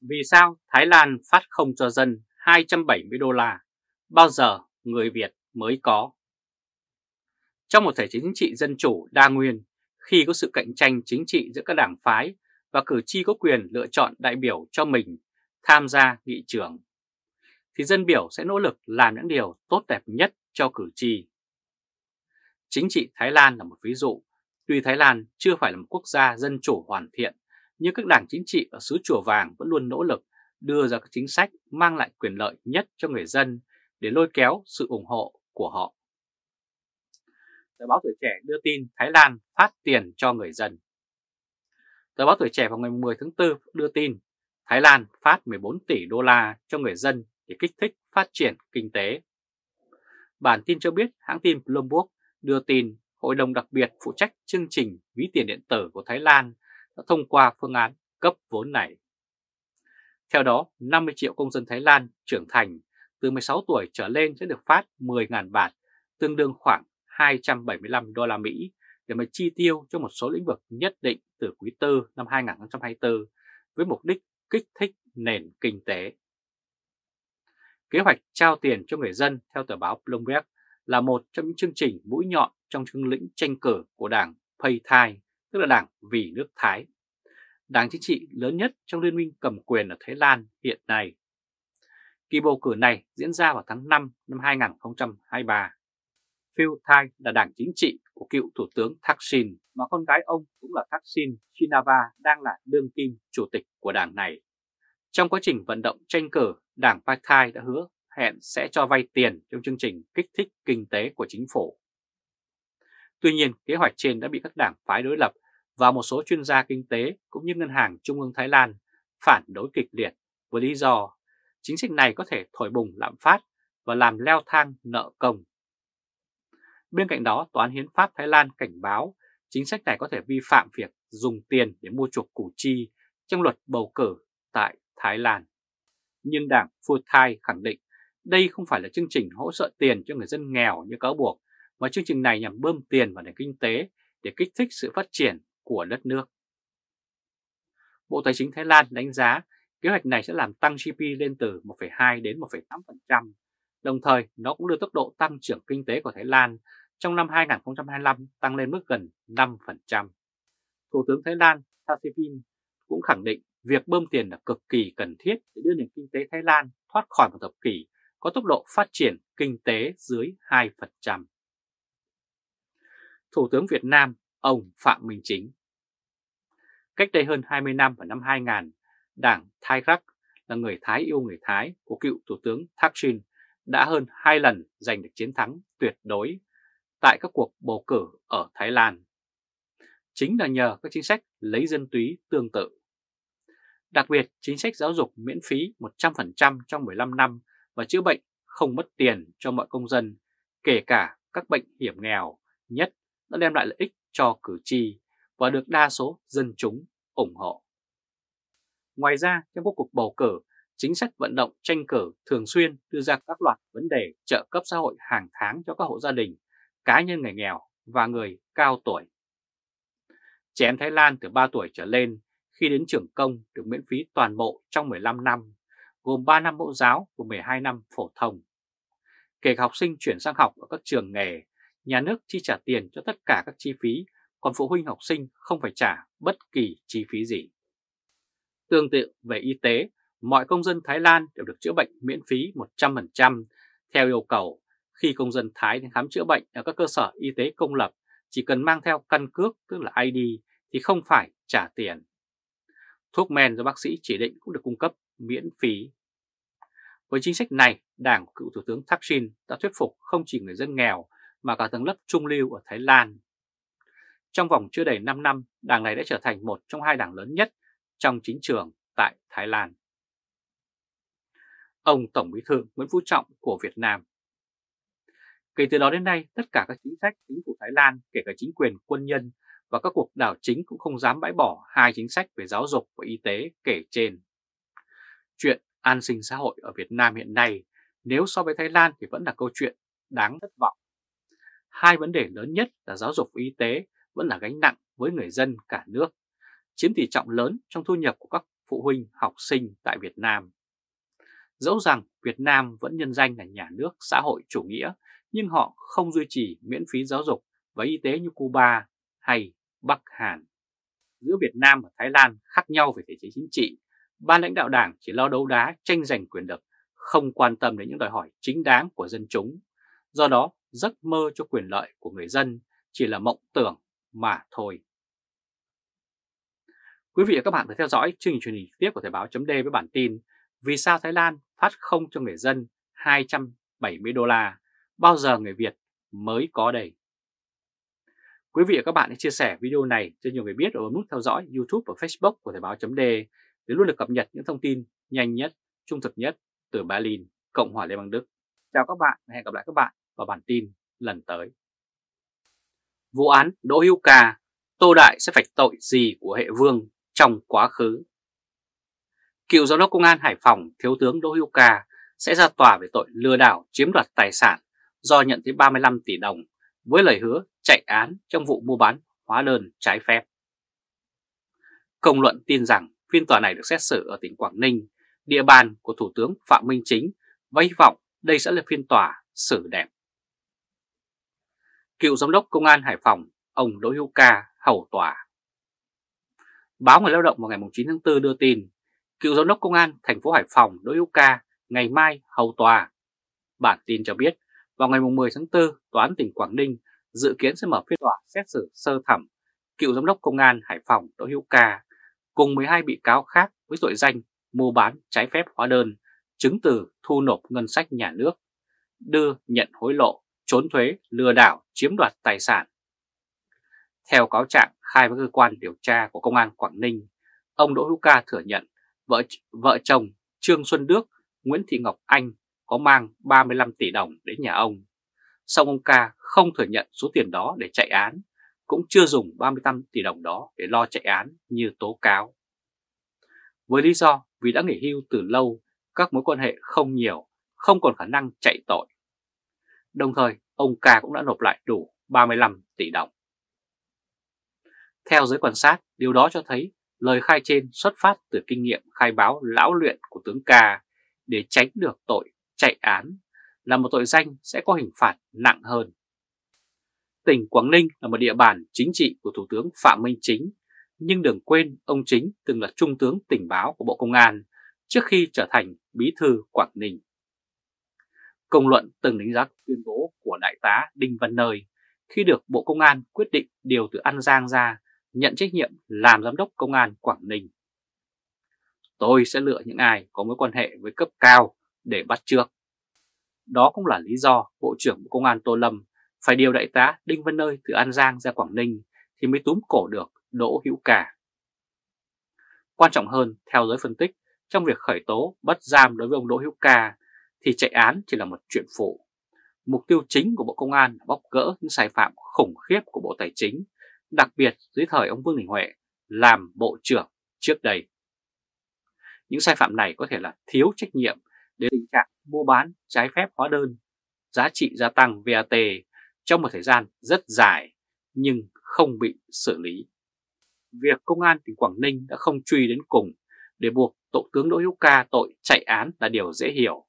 Vì sao Thái Lan phát không cho dân 270 đô la? Bao giờ người Việt mới có? Trong một thể chế chính trị dân chủ đa nguyên, khi có sự cạnh tranh chính trị giữa các đảng phái và cử tri có quyền lựa chọn đại biểu cho mình tham gia nghị trường, thì dân biểu sẽ nỗ lực làm những điều tốt đẹp nhất cho cử tri. Chính trị Thái Lan là một ví dụ, tuy Thái Lan chưa phải là một quốc gia dân chủ hoàn thiện, nhưng các đảng chính trị ở xứ Chùa Vàng vẫn luôn nỗ lực đưa ra các chính sách mang lại quyền lợi nhất cho người dân để lôi kéo sự ủng hộ của họ. Tờ báo Tuổi Trẻ đưa tin Thái Lan phát tiền cho người dân. Tờ báo Tuổi Trẻ vào ngày 10 tháng 4 đưa tin Thái Lan phát 14 tỷ đô la cho người dân để kích thích phát triển kinh tế. Bản tin cho biết, hãng tin Bloomberg đưa tin Hội đồng đặc biệt phụ trách chương trình ví tiền điện tử của Thái Lan đã thông qua phương án cấp vốn này. Theo đó, 50 triệu công dân Thái Lan trưởng thành từ 16 tuổi trở lên sẽ được phát 10.000 bạt, tương đương khoảng 275 đô la Mỹ để mà chi tiêu cho một số lĩnh vực nhất định từ quý tư năm 2024 với mục đích kích thích nền kinh tế. Kế hoạch trao tiền cho người dân theo tờ báo Bloomberg là một trong những chương trình mũi nhọn trong chương lĩnh tranh cử của đảng Pay Thai, tức là đảng Vì nước Thái. Đảng chính trị lớn nhất trong liên minh cầm quyền ở Thái Lan hiện nay. Kỳ bầu cử này diễn ra vào tháng 5 năm 2023. Phil Thai là đảng chính trị của cựu Thủ tướng Thaksin mà con gái ông cũng là Thaksin Shinava đang là đương kim chủ tịch của đảng này. Trong quá trình vận động tranh cử, đảng Phai Thai đã hứa hẹn sẽ cho vay tiền trong chương trình kích thích kinh tế của chính phủ. Tuy nhiên, kế hoạch trên đã bị các đảng phái đối lập và một số chuyên gia kinh tế cũng như Ngân hàng Trung ương Thái Lan phản đối kịch liệt với lý do chính sách này có thể thổi bùng lạm phát và làm leo thang nợ công. Bên cạnh đó, Tòa án Hiến pháp Thái Lan cảnh báo chính sách này có thể vi phạm việc dùng tiền để mua chuộc củ chi trong luật bầu cử tại Thái Lan. Nhưng đảng Pheu Thai khẳng định đây không phải là chương trình hỗ trợ tiền cho người dân nghèo như cáo buộc, mà chương trình này nhằm bơm tiền vào nền kinh tế để kích thích sự phát triển của đất nước. Bộ Tài chính Thái Lan đánh giá kế hoạch này sẽ làm tăng GDP lên từ 1,2 đến 1,8%, đồng thời nó cũng đưa tốc độ tăng trưởng kinh tế của Thái Lan trong năm 2025 tăng lên mức gần 5%. Thủ tướng Thái Lan Thaksin cũng khẳng định việc bơm tiền là cực kỳ cần thiết để đưa nền kinh tế Thái Lan thoát khỏi một thập kỷ có tốc độ phát triển kinh tế dưới 2%. Thủ tướng Việt Nam, ông Phạm Minh Chính Cách đây hơn 20 năm vào năm 2000, Đảng Thái Rắc là người Thái yêu người Thái của cựu Thủ tướng Thaksin đã hơn hai lần giành được chiến thắng tuyệt đối tại các cuộc bầu cử ở Thái Lan. Chính là nhờ các chính sách lấy dân túy tương tự. Đặc biệt, chính sách giáo dục miễn phí 100% trong 15 năm và chữa bệnh không mất tiền cho mọi công dân, kể cả các bệnh hiểm nghèo nhất đã đem lại lợi ích cho cử tri và được đa số dân chúng ủng hộ. Ngoài ra, trong các cuộc bầu cử, chính sách vận động tranh cử thường xuyên đưa ra các loạt vấn đề trợ cấp xã hội hàng tháng cho các hộ gia đình, cá nhân người nghèo và người cao tuổi. Trẻ em Thái Lan từ 3 tuổi trở lên khi đến trường công được miễn phí toàn bộ trong 15 năm, gồm 3 năm mẫu giáo và 12 năm phổ thông. Kể cả học sinh chuyển sang học ở các trường nghề, nhà nước chi trả tiền cho tất cả các chi phí, còn phụ huynh học sinh không phải trả bất kỳ chi phí gì. Tương tự về y tế, mọi công dân Thái Lan đều được chữa bệnh miễn phí 100% theo yêu cầu. Khi công dân Thái đến khám chữa bệnh ở các cơ sở y tế công lập, chỉ cần mang theo căn cước tức là ID thì không phải trả tiền. Thuốc men do bác sĩ chỉ định cũng được cung cấp miễn phí. Với chính sách này, Đảng của cựu Thủ tướng Thaksin đã thuyết phục không chỉ người dân nghèo mà cả tầng lớp trung lưu ở Thái Lan. Trong vòng chưa đầy 5 năm, đảng này đã trở thành một trong hai đảng lớn nhất trong chính trường tại Thái Lan. Ông Tổng Bí thư Nguyễn Phú Trọng của Việt Nam Kể từ đó đến nay, tất cả các chính sách chính phủ Thái Lan, kể cả chính quyền quân nhân và các cuộc đảo chính cũng không dám bãi bỏ hai chính sách về giáo dục và y tế kể trên. Chuyện an sinh xã hội ở Việt Nam hiện nay nếu so với Thái Lan thì vẫn là câu chuyện đáng thất vọng. Hai vấn đề lớn nhất là giáo dục và y tế vẫn là gánh nặng với người dân cả nước, chiếm tỷ trọng lớn trong thu nhập của các phụ huynh học sinh tại Việt Nam. Dẫu rằng Việt Nam vẫn nhân danh là nhà nước xã hội chủ nghĩa, nhưng họ không duy trì miễn phí giáo dục và y tế như Cuba hay Bắc Hàn. Giữa Việt Nam và Thái Lan khác nhau về thể chế chính trị, ban lãnh đạo đảng chỉ lo đấu đá tranh giành quyền lực, không quan tâm đến những đòi hỏi chính đáng của dân chúng. Do đó, giấc mơ cho quyền lợi của người dân chỉ là mộng tưởng mà thôi. Quý vị và các bạn vừa theo dõi chương trình truyền hình tiếp của Thời báo chấm với bản tin Vì sao Thái Lan phát không cho người dân 270 đô la, bao giờ người Việt mới có đầy". Quý vị và các bạn hãy chia sẻ video này cho nhiều người biết và bấm nút theo dõi YouTube và Facebook của Thời báo chấm để luôn được cập nhật những thông tin nhanh nhất, trung thực nhất từ Berlin, Cộng hòa Liên bang Đức. Chào các bạn và hẹn gặp lại các bạn vào bản tin lần tới. Vụ án Đỗ Hữu Ca, Tô Đại sẽ phải tội gì của hệ vương trong quá khứ? Cựu giám đốc công an Hải Phòng Thiếu tướng Đỗ Hữu Ca sẽ ra tòa về tội lừa đảo chiếm đoạt tài sản do nhận tới 35 tỷ đồng với lời hứa chạy án trong vụ mua bán hóa đơn trái phép. Công luận tin rằng phiên tòa này được xét xử ở tỉnh Quảng Ninh, địa bàn của Thủ tướng Phạm Minh Chính và hy vọng đây sẽ là phiên tòa xử đẹp. Cựu Giám đốc Công an Hải Phòng, ông Đỗ Hữu Ca hầu tòa. Báo Người Lao động vào ngày 9 tháng 4 đưa tin, cựu Giám đốc Công an thành phố Hải Phòng Đỗ Hữu Ca ngày mai hầu tòa. Bản tin cho biết, vào ngày 10 tháng 4, Tòa án tỉnh Quảng Ninh dự kiến sẽ mở phiên tòa xét xử sơ thẩm cựu Giám đốc Công an Hải Phòng Đỗ Hữu Ca cùng 12 bị cáo khác với tội danh mua bán trái phép hóa đơn, chứng từ thu nộp ngân sách nhà nước, đưa nhận hối lộ, trốn thuế, lừa đảo, chiếm đoạt tài sản. Theo cáo trạng khai với cơ quan điều tra của Công an Quảng Ninh, ông Đỗ Hữu Ca thừa nhận vợ, vợ chồng Trương Xuân Đức, Nguyễn Thị Ngọc Anh có mang 35 tỷ đồng đến nhà ông. Song ông Ca không thừa nhận số tiền đó để chạy án, cũng chưa dùng 35 tỷ đồng đó để lo chạy án như tố cáo. Với lý do vì đã nghỉ hưu từ lâu, các mối quan hệ không nhiều, không còn khả năng chạy tội. Đồng thời, ông Ca cũng đã nộp lại đủ 35 tỷ đồng. Theo giới quan sát, điều đó cho thấy lời khai trên xuất phát từ kinh nghiệm khai báo lão luyện của tướng Ca để tránh được tội chạy án là một tội danh sẽ có hình phạt nặng hơn. Tỉnh Quảng Ninh là một địa bàn chính trị của Thủ tướng Phạm Minh Chính, nhưng đừng quên ông Chính từng là Trung tướng tình báo của Bộ Công an trước khi trở thành Bí thư Quảng Ninh. Công luận từng đánh giá tuyên bố của Đại tá Đinh Văn Nơi khi được Bộ Công an quyết định điều từ An Giang ra nhận trách nhiệm làm Giám đốc Công an Quảng Ninh. Tôi sẽ lựa những ai có mối quan hệ với cấp cao để bắt trước. Đó cũng là lý do Bộ trưởng Bộ Công an Tô Lâm phải điều đại tá Đinh Văn Nơi từ An Giang ra Quảng Ninh thì mới túm cổ được Đỗ Hữu Cả. Quan trọng hơn, theo giới phân tích, trong việc khởi tố bắt giam đối với ông Đỗ Hữu Ca thì chạy án chỉ là một chuyện phụ. Mục tiêu chính của Bộ Công an là bóc gỡ những sai phạm khủng khiếp của Bộ Tài chính, đặc biệt dưới thời ông Vương Đình Huệ làm Bộ trưởng trước đây. Những sai phạm này có thể là thiếu trách nhiệm đến tình trạng mua bán trái phép hóa đơn, giá trị gia tăng VAT trong một thời gian rất dài nhưng không bị xử lý. Việc Công an tỉnh Quảng Ninh đã không truy đến cùng để buộc Tổ tướng Đỗ Hữu Ca tội chạy án là điều dễ hiểu,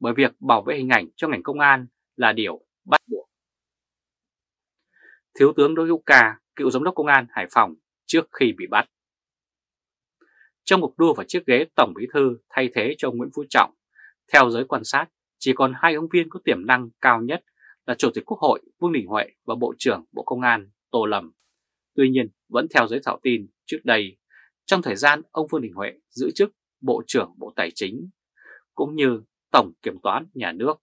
bởi việc bảo vệ hình ảnh cho ngành công an là điều bắt buộc. Thiếu tướng Đỗ Hữu Ca, cựu giám đốc công an Hải Phòng trước khi bị bắt. Trong cuộc đua vào chiếc ghế Tổng Bí Thư thay thế cho Nguyễn Phú Trọng, theo giới quan sát, chỉ còn hai ứng viên có tiềm năng cao nhất là Chủ tịch Quốc hội Vương Đình Huệ và Bộ trưởng Bộ Công an Tô Lâm. Tuy nhiên, vẫn theo giới thảo tin trước đây, trong thời gian ông Vương Đình Huệ giữ chức Bộ trưởng Bộ Tài chính, cũng như Tổng Kiểm toán Nhà nước,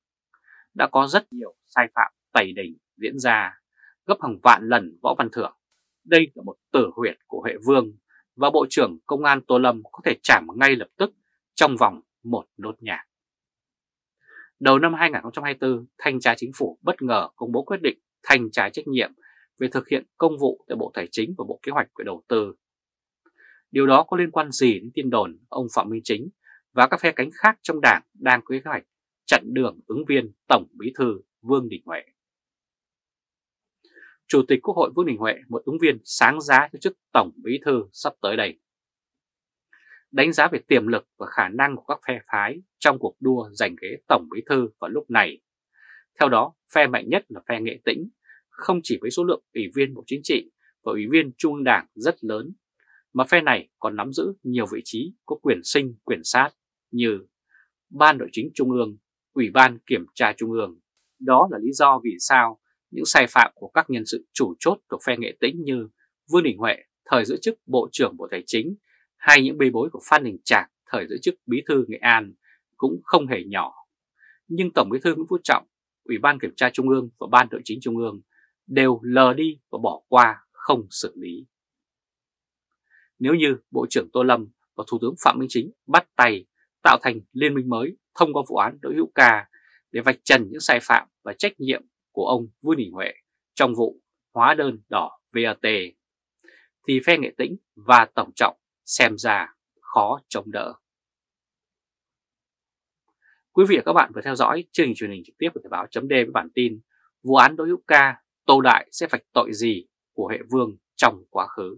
đã có rất nhiều sai phạm tẩy đình diễn ra, gấp hàng vạn lần võ văn thưởng. Đây là một tử huyệt của hệ vương và Bộ trưởng Công an Tô Lâm có thể chạm ngay lập tức trong vòng một nốt nhạc. Đầu năm 2024, Thanh tra Chính phủ bất ngờ công bố quyết định thanh tra trách nhiệm về thực hiện công vụ tại Bộ Tài chính và Bộ Kế hoạch và Đầu tư. Điều đó có liên quan gì đến tin đồn ông Phạm Minh Chính và các phe cánh khác trong đảng đang có kế hoạch chặn đường ứng viên Tổng Bí thư Vương Đình Huệ. Chủ tịch Quốc hội Vương Đình Huệ, một ứng viên sáng giá cho chức Tổng Bí thư sắp tới đây. đánh giá về tiềm lực và khả năng của các phe phái trong cuộc đua giành ghế Tổng Bí Thư vào lúc này. Theo đó, phe mạnh nhất là phe nghệ tĩnh, không chỉ với số lượng ủy viên Bộ Chính trị và ủy viên Trung ương Đảng rất lớn, mà phe này còn nắm giữ nhiều vị trí có quyền sinh, quyền sát như Ban Nội chính Trung ương, Ủy ban Kiểm tra Trung ương. Đó là lý do vì sao những sai phạm của các nhân sự chủ chốt của phe nghệ tĩnh như Vương Đình Huệ, thời giữ chức Bộ trưởng Bộ Tài chính, hay những bê bối của Phan Đình Trạc, thời giữ chức Bí thư Nghệ An, cũng không hề nhỏ. Nhưng Tổng Bí thư Nguyễn Phú Trọng, Ủy ban Kiểm tra Trung ương và Ban Nội chính Trung ương đều lờ đi và bỏ qua không xử lý. Nếu như Bộ trưởng Tô Lâm và Thủ tướng Phạm Minh Chính bắt tay tạo thành liên minh mới thông qua vụ án Đỗ Hữu Ca để vạch trần những sai phạm và trách nhiệm của ông Vương Đình Huệ trong vụ hóa đơn đỏ VAT, thì phe nghệ tĩnh và tổng trọng xem ra khó chống đỡ. Quý vị và các bạn vừa theo dõi chương trình truyền hình trực tiếp của Thời báo chấm với bản tin Vụ án Đỗ Hữu Ca, Tô Đại sẽ vạch tội gì của hệ vương trong quá khứ.